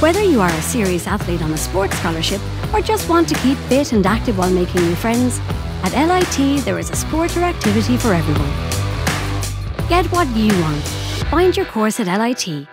Whether you are a serious athlete on a sports scholarship or just want to keep fit and active while making new friends, at LIT there is a sport or activity for everyone. Get what you want. Find your course at LIT